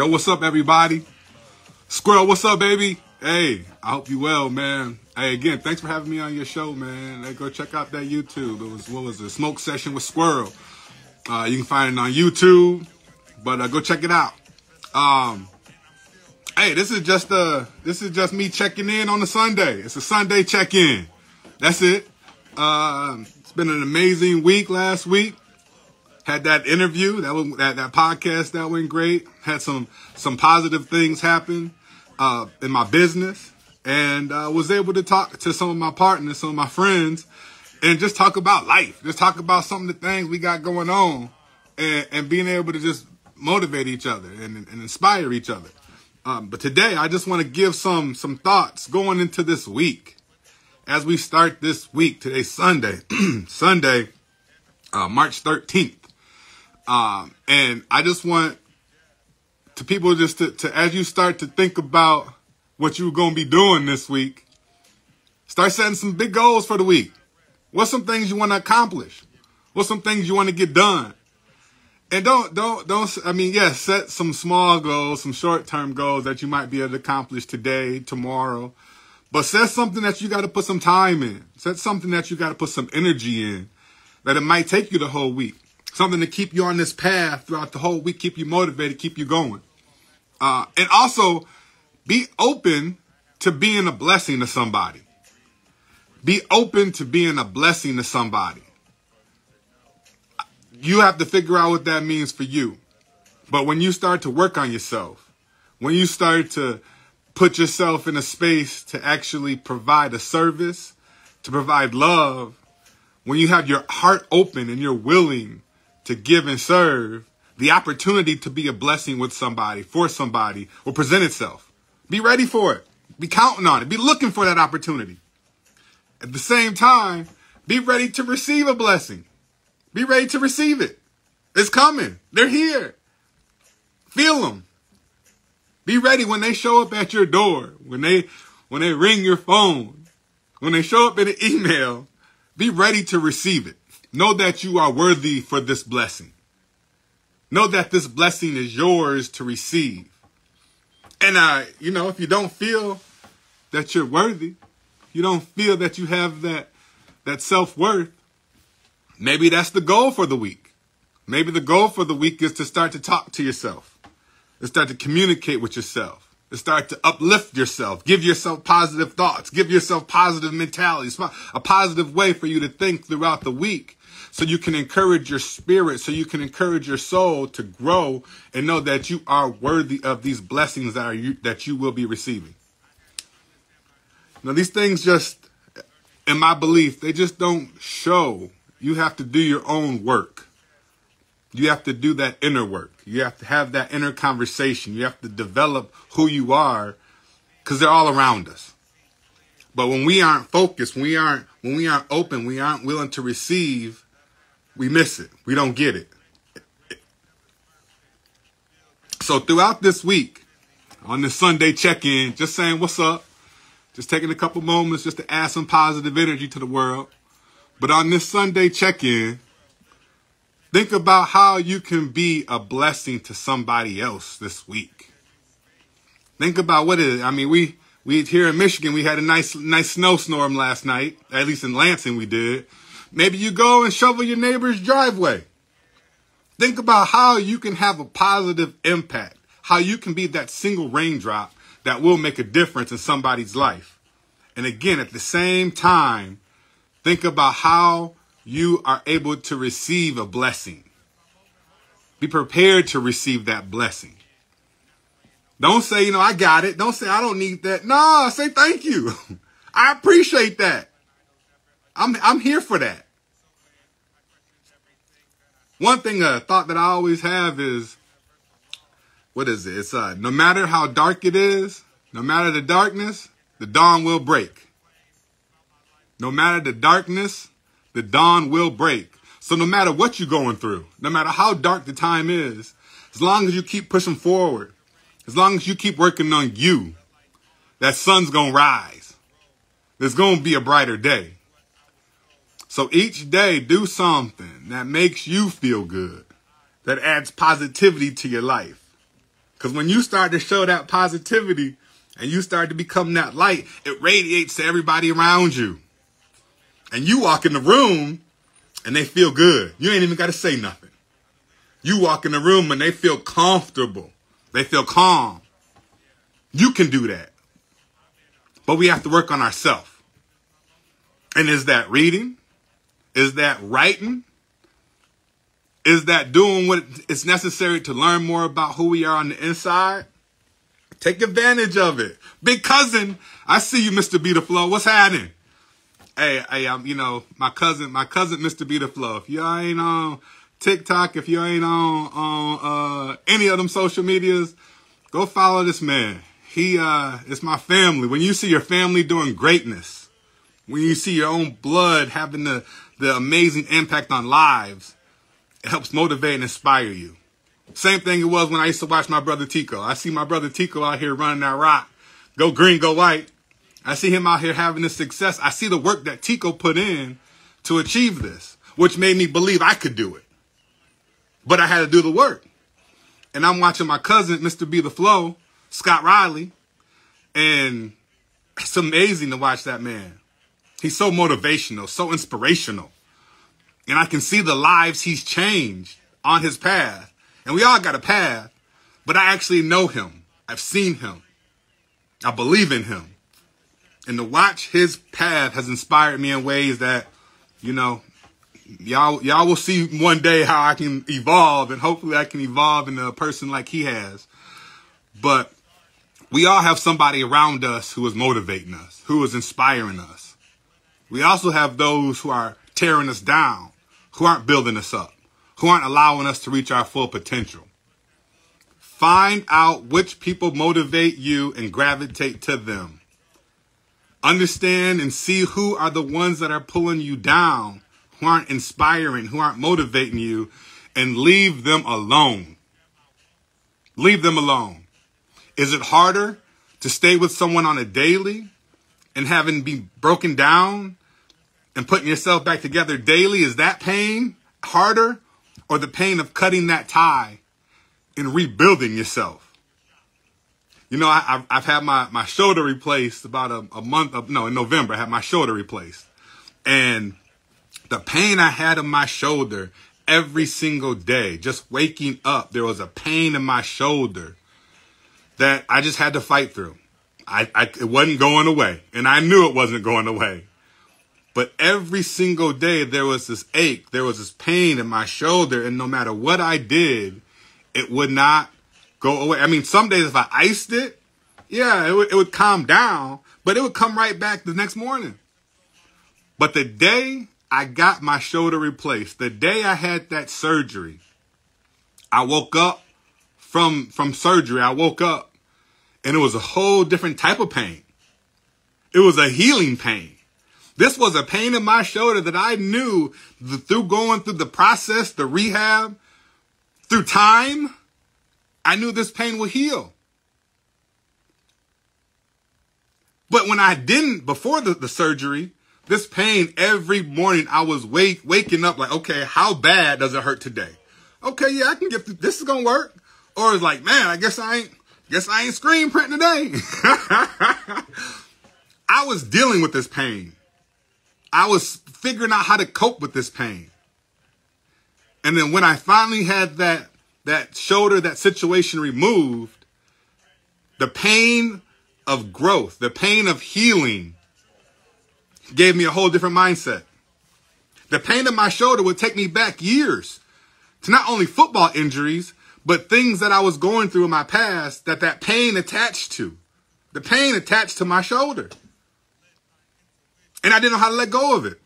Yo, what's up, everybody? Squirrel, what's up, baby? Hey, I hope you well, man. Hey, again, thanks for having me on your show, man. Hey, go check out that YouTube. It was what was it? Smoke session with Squirrel. Uh, you can find it on YouTube, but uh, go check it out. Um, hey, this is just uh this is just me checking in on a Sunday. It's a Sunday check in. That's it. Uh, it's been an amazing week last week. Had that interview that was, that that podcast that went great. Had some some positive things happen uh, in my business and uh, was able to talk to some of my partners, some of my friends, and just talk about life. Just talk about some of the things we got going on and, and being able to just motivate each other and, and inspire each other. Um, but today, I just want to give some some thoughts going into this week. As we start this week, Today, Sunday, Sunday, uh, March 13th. Um, and I just want to people just to, to as you start to think about what you're going to be doing this week, start setting some big goals for the week. What's some things you want to accomplish? What's some things you want to get done? And don't, don't, don't, I mean, yes, set some small goals, some short term goals that you might be able to accomplish today, tomorrow, but set something that you got to put some time in. Set something that you got to put some energy in that it might take you the whole week. Something to keep you on this path throughout the whole week, keep you motivated, keep you going. Uh, and also be open to being a blessing to somebody. Be open to being a blessing to somebody. You have to figure out what that means for you. But when you start to work on yourself, when you start to put yourself in a space to actually provide a service, to provide love, when you have your heart open and you're willing to give and serve, the opportunity to be a blessing with somebody, for somebody, will present itself. Be ready for it. Be counting on it. Be looking for that opportunity. At the same time, be ready to receive a blessing. Be ready to receive it. It's coming. They're here. Feel them. Be ready when they show up at your door, when they when they ring your phone, when they show up in an email, be ready to receive it. Know that you are worthy for this blessing. Know that this blessing is yours to receive. And uh, you know, if you don't feel that you're worthy, you don't feel that you have that that self-worth, maybe that's the goal for the week. Maybe the goal for the week is to start to talk to yourself. and start to communicate with yourself. To start to uplift yourself. Give yourself positive thoughts. Give yourself positive mentality. A positive way for you to think throughout the week so you can encourage your spirit, so you can encourage your soul to grow and know that you are worthy of these blessings that are you, that you will be receiving. Now these things just, in my belief, they just don't show. You have to do your own work. You have to do that inner work. You have to have that inner conversation. You have to develop who you are because they're all around us. But when we aren't focused, we aren't when we aren't open, we aren't willing to receive we miss it. We don't get it. So throughout this week, on this Sunday check-in, just saying what's up, just taking a couple moments just to add some positive energy to the world. But on this Sunday check-in, think about how you can be a blessing to somebody else this week. Think about what it is. I mean, we we here in Michigan, we had a nice nice snowstorm last night. At least in Lansing, we did. Maybe you go and shovel your neighbor's driveway. Think about how you can have a positive impact, how you can be that single raindrop that will make a difference in somebody's life. And again, at the same time, think about how you are able to receive a blessing. Be prepared to receive that blessing. Don't say, you know, I got it. Don't say, I don't need that. No, say thank you. I appreciate that. I'm I'm here for that. One thing, a uh, thought that I always have is, what is it? It's uh, no matter how dark it is, no matter the darkness, the dawn will break. No matter the darkness, the dawn will break. So no matter what you're going through, no matter how dark the time is, as long as you keep pushing forward, as long as you keep working on you, that sun's gonna rise. there's going to be a brighter day. So each day, do something that makes you feel good, that adds positivity to your life. Because when you start to show that positivity and you start to become that light, it radiates to everybody around you. And you walk in the room and they feel good. You ain't even got to say nothing. You walk in the room and they feel comfortable. They feel calm. You can do that. But we have to work on ourselves. And is that reading? Is that writing? Is that doing what is necessary to learn more about who we are on the inside? Take advantage of it. Big cousin, I see you, Mr. Be the Flow. What's happening? Hey, hey, um, you know, my cousin, my cousin, Mr. Be the Flow. If you ain't on TikTok, if you ain't on on uh, any of them social medias, go follow this man. He uh, is my family. When you see your family doing greatness, when you see your own blood having the the amazing impact on lives, it helps motivate and inspire you. Same thing it was when I used to watch my brother Tico. I see my brother Tico out here running that rock. Go green, go white. I see him out here having this success. I see the work that Tico put in to achieve this, which made me believe I could do it. But I had to do the work. And I'm watching my cousin, Mr. B the Flow, Scott Riley, and it's amazing to watch that man. He's so motivational, so inspirational. And I can see the lives he's changed on his path. And we all got a path, but I actually know him. I've seen him. I believe in him. And to watch his path has inspired me in ways that, you know, y'all y'all will see one day how I can evolve and hopefully I can evolve into a person like he has. But we all have somebody around us who is motivating us, who is inspiring us. We also have those who are tearing us down, who aren't building us up, who aren't allowing us to reach our full potential. Find out which people motivate you and gravitate to them. Understand and see who are the ones that are pulling you down, who aren't inspiring, who aren't motivating you, and leave them alone. Leave them alone. Is it harder to stay with someone on a daily and having be broken down and putting yourself back together daily? Is that pain harder or the pain of cutting that tie and rebuilding yourself? You know, I, have I've had my, my shoulder replaced about a, a month of, no, in November, I had my shoulder replaced. And the pain I had in my shoulder every single day, just waking up, there was a pain in my shoulder that I just had to fight through. I, I, it wasn't going away and I knew it wasn't going away. But every single day there was this ache, there was this pain in my shoulder, and no matter what I did, it would not go away. I mean, some days if I iced it, yeah, it would, it would calm down, but it would come right back the next morning. But the day I got my shoulder replaced, the day I had that surgery, I woke up from from surgery. I woke up and it was a whole different type of pain. It was a healing pain. This was a pain in my shoulder that I knew through going through the process, the rehab, through time, I knew this pain would heal. But when I didn't, before the, the surgery, this pain every morning, I was wake, waking up like, okay, how bad does it hurt today? Okay, yeah, I can get this is gonna work. Or it's like, man, I guess I ain't, guess I ain't screen printing today. I was dealing with this pain. I was figuring out how to cope with this pain. And then when I finally had that, that shoulder, that situation removed, the pain of growth, the pain of healing gave me a whole different mindset. The pain of my shoulder would take me back years to not only football injuries, but things that I was going through in my past that that pain attached to. The pain attached to my shoulder. And I didn't know how to let go of it.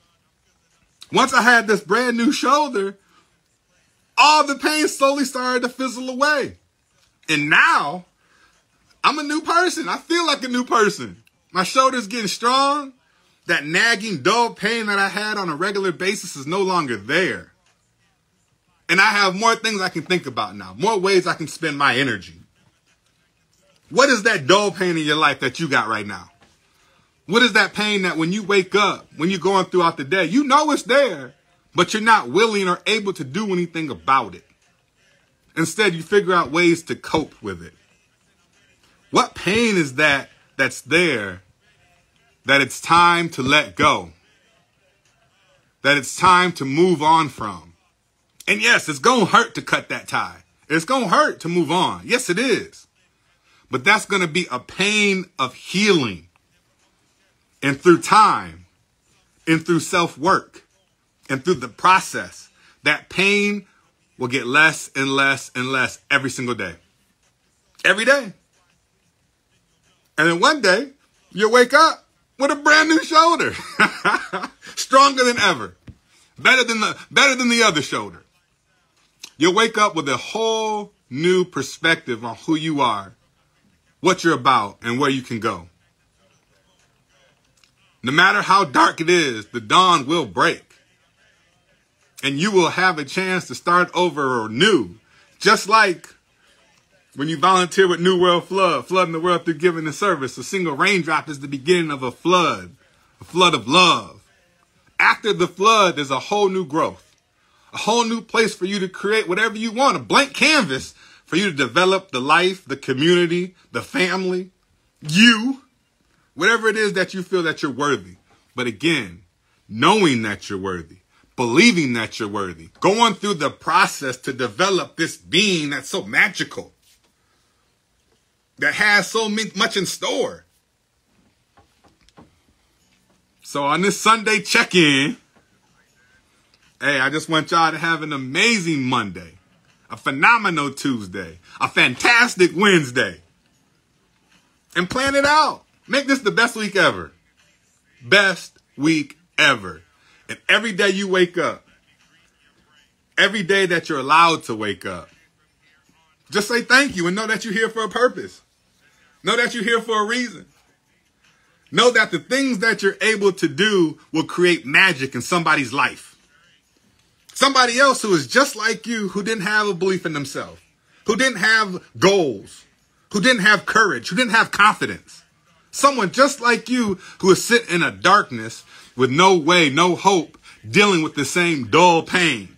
Once I had this brand new shoulder, all the pain slowly started to fizzle away. And now I'm a new person. I feel like a new person. My shoulder's getting strong. That nagging, dull pain that I had on a regular basis is no longer there. And I have more things I can think about now, more ways I can spend my energy. What is that dull pain in your life that you got right now? What is that pain that when you wake up, when you're going throughout the day, you know it's there, but you're not willing or able to do anything about it? Instead, you figure out ways to cope with it. What pain is that that's there that it's time to let go? That it's time to move on from? And yes, it's going to hurt to cut that tie. It's going to hurt to move on. Yes, it is. But that's going to be a pain of healing. And through time and through self work and through the process, that pain will get less and less and less every single day. Every day. And then one day, you'll wake up with a brand new shoulder. Stronger than ever. Better than the better than the other shoulder. You'll wake up with a whole new perspective on who you are, what you're about, and where you can go. No matter how dark it is, the dawn will break and you will have a chance to start over or new. Just like when you volunteer with New World Flood, flooding the world through giving the service. A single raindrop is the beginning of a flood, a flood of love. After the flood, there's a whole new growth, a whole new place for you to create whatever you want, a blank canvas for you to develop the life, the community, the family, you, whatever it is that you feel that you're worthy. But again, knowing that you're worthy believing that you're worthy, going through the process to develop this being that's so magical, that has so much in store. So on this Sunday check in, hey, I just want y'all to have an amazing Monday, a phenomenal Tuesday, a fantastic Wednesday, and plan it out. Make this the best week ever. Best week ever. Every day you wake up, every day that you're allowed to wake up, just say thank you and know that you're here for a purpose. Know that you're here for a reason. Know that the things that you're able to do will create magic in somebody's life. Somebody else who is just like you, who didn't have a belief in themselves, who didn't have goals, who didn't have courage, who didn't have confidence. Someone just like you who is sitting in a darkness with no way, no hope, dealing with the same dull pain.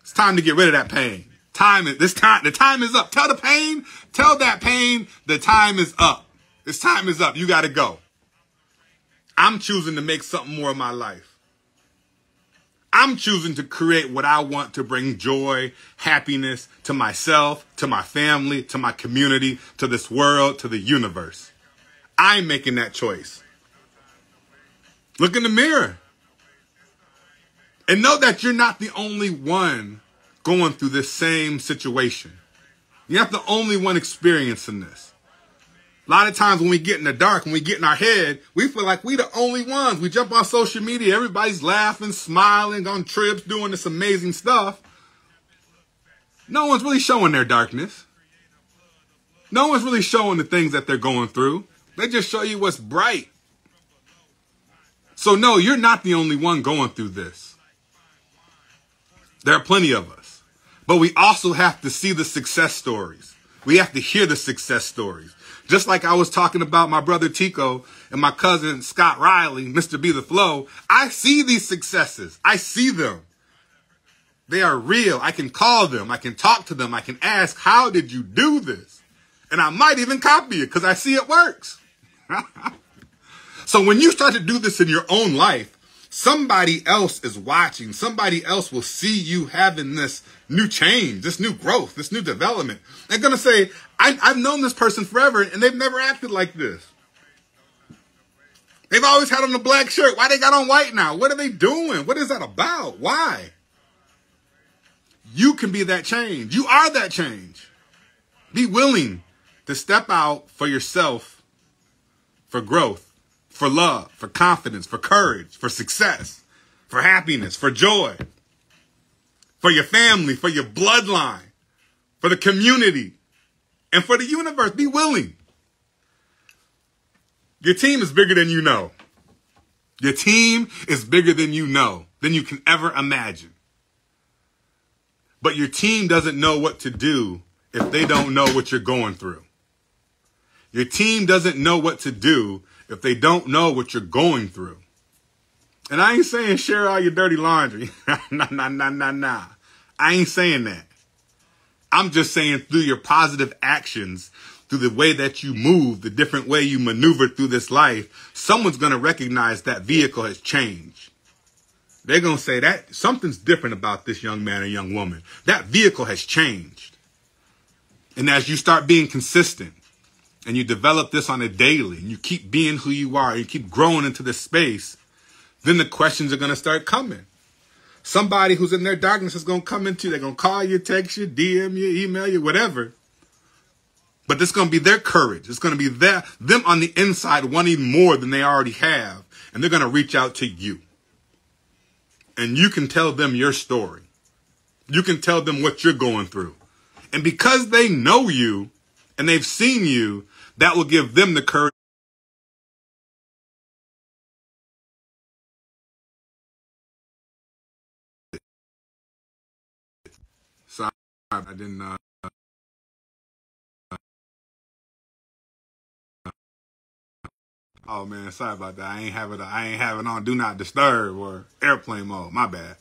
It's time to get rid of that pain. Time is this time. The time is up. Tell the pain. Tell that pain. The time is up. This time is up. You got to go. I'm choosing to make something more of my life. I'm choosing to create what I want to bring joy, happiness to myself, to my family, to my community, to this world, to the universe. I'm making that choice. Look in the mirror. And know that you're not the only one going through this same situation. You're not the only one experiencing this. A lot of times when we get in the dark, when we get in our head, we feel like we the only ones. We jump on social media, everybody's laughing, smiling, on trips, doing this amazing stuff. No one's really showing their darkness. No one's really showing the things that they're going through. They just show you what's bright. So, no, you're not the only one going through this. There are plenty of us. But we also have to see the success stories. We have to hear the success stories. Just like I was talking about my brother Tico and my cousin Scott Riley, Mr. Be the Flow, I see these successes. I see them. They are real. I can call them. I can talk to them. I can ask, how did you do this? And I might even copy it because I see it works. So when you start to do this in your own life, somebody else is watching. Somebody else will see you having this new change, this new growth, this new development. They're going to say, I, have known this person forever and they've never acted like this. They've always had on a black shirt. Why they got on white now? What are they doing? What is that about? Why? You can be that change. You are that change. Be willing to step out for yourself for growth for love, for confidence, for courage, for success, for happiness, for joy, for your family, for your bloodline, for the community, and for the universe. Be willing. Your team is bigger than you know. Your team is bigger than you know, than you can ever imagine. But your team doesn't know what to do if they don't know what you're going through. Your team doesn't know what to do if they don't know what you're going through. And I ain't saying share all your dirty laundry. nah, nah, nah, nah, nah. I ain't saying that. I'm just saying through your positive actions, through the way that you move, the different way you maneuver through this life, someone's going to recognize that vehicle has changed. They're going to say that something's different about this young man or young woman. That vehicle has changed. And as you start being consistent and you develop this on a daily and you keep being who you are, and you keep growing into this space, then the questions are going to start coming. Somebody who's in their darkness is going to come into you. They're going to call you, text you, DM you, email you, whatever. But it's going to be their courage. It's going to be their, them on the inside wanting more than they already have. And they're going to reach out to you. And you can tell them your story. You can tell them what you're going through. And because they know you and they've seen you, that will give them the courage Sorry, I didn't. Uh, oh man, sorry about that. I ain't having. I ain't having on do not disturb or airplane mode. My bad.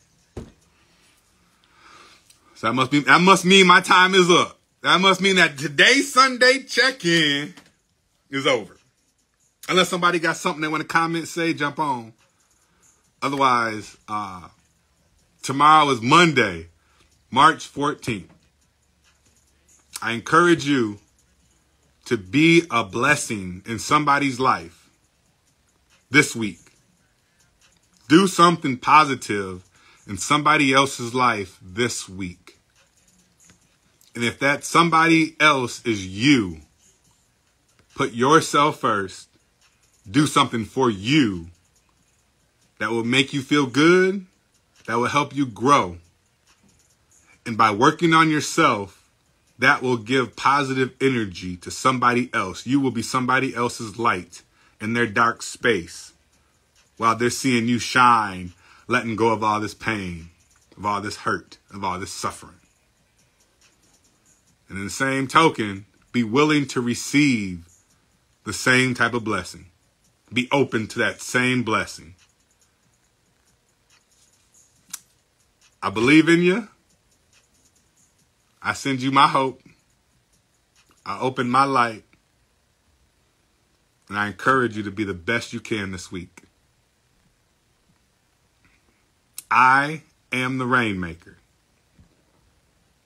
So that must be. That must mean my time is up. That must mean that today's Sunday check-in is over. Unless somebody got something they want to comment, say, jump on. Otherwise, uh, tomorrow is Monday, March 14th. I encourage you to be a blessing in somebody's life this week. Do something positive in somebody else's life this week. And if that somebody else is you, put yourself first. Do something for you that will make you feel good, that will help you grow. And by working on yourself, that will give positive energy to somebody else. You will be somebody else's light in their dark space while they're seeing you shine, letting go of all this pain, of all this hurt, of all this suffering. And in the same token, be willing to receive the same type of blessing. Be open to that same blessing. I believe in you. I send you my hope. I open my light. And I encourage you to be the best you can this week. I am the Reignmaker.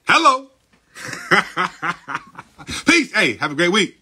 Hello. Peace. Hey, have a great week.